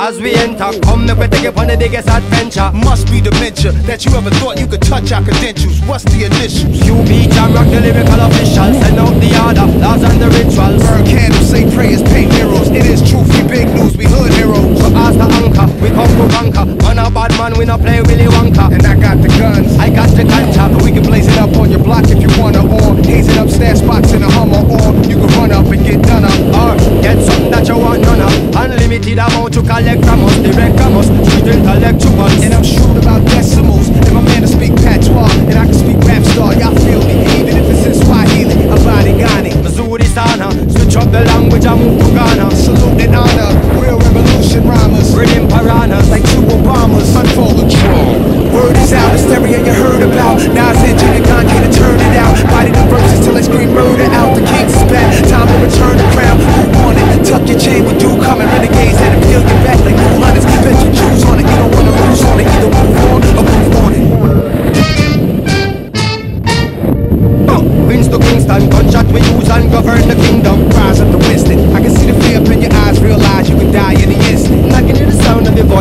As we enter, come make we take on the biggest adventure. Must be dementia that you ever thought you could touch our credentials. What's the initials? You be Jam Rock, the lyrical official. Send out the order, laws and the rituals. Burn candles, say prayers, paint heroes. It is truth, we big news, we hood heroes. So as the anchor, we come to conquer. Man a bad man, we not play Willy Wonka. To collect from us, direct from us, street intellectuals. And I'm shrewd about decimals.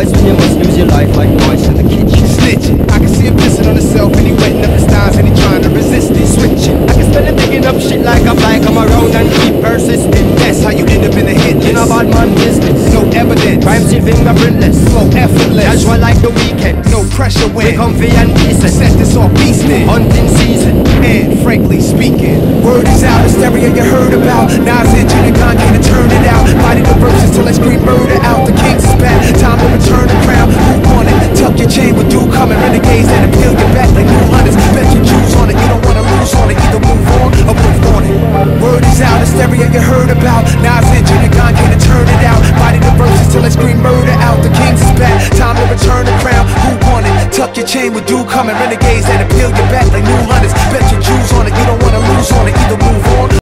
When you must lose your life like voice in the kitchen. Snitching. I can see him pissing on himself and he wetting up his thighs and he trying to resist it. Switching. I can spend it digging up shit like a fly, come around and keep persisting. That's how you end up in a hit In a list. bad man business. No evidence. Crime scene fingerprintless. Flow effortless. Casual like the weekend. No pressure when. We when comfy and decent. set this off beastin'. Hunting season. And frankly speaking, word is out, hysteria you heard about. Coming. Renegades and appeal your back like new hunters. Bet you choose on it, you don't wanna lose on it. Either move on or move on it. Word is out, hysteria you heard about. Now Nas and Junior Gong can't turn it out. Body the verses till I scream murder out. The king's is back, time to return the crown. Who want it? Tuck your chain with dew coming. Renegades and appeal